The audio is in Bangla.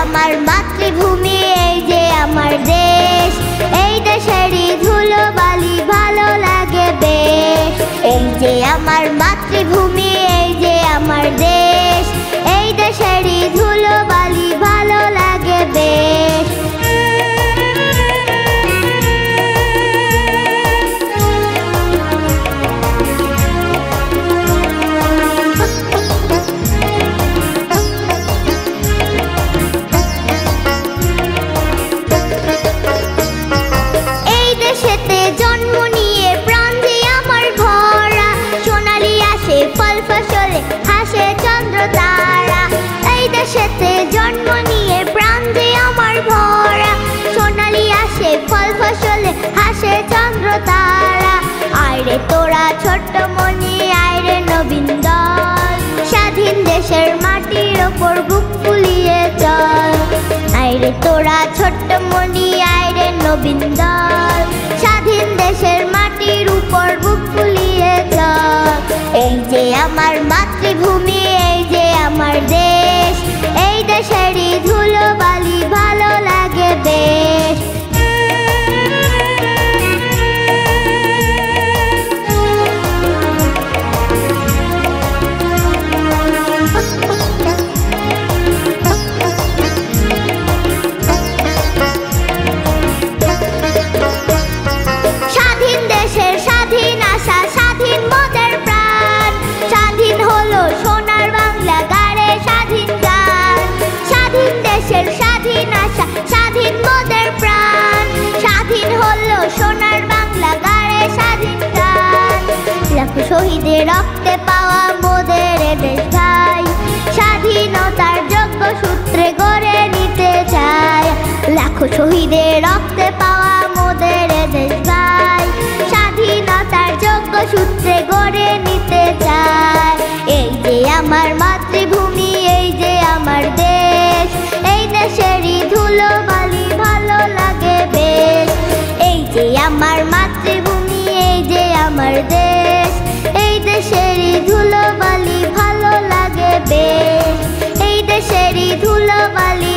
আমার মাতৃভূমি আমার মাতৃভূমি এই যে আমার দেশ এই দেশেরই ধুলো আসে ফল ফসলে, হাসে চন্দ্র তারা আয়রে তোরা ছোট্ট মনি আয়রে নবীন দল। স্বাধীন দেশের মাটির ওপর বুক ফুলিয়ে চল। আয়রে তোরা ছোট্ট মনি আয়রে নবীন দল। স্বাধীন দেশের মাটির উপর বুক ফুলিয়ে চল। এই যে আমার মাতৃভূমি সোনার বাংলা গাড়ে স্বাধীন গান। লাখো শহীদের রক্তে পাওয়া মোদের দেশ ভাই। স্বাধীনতার যোগ্য সূত্রে গড়ে নিতে চায় লাখো শহীদের love Ali.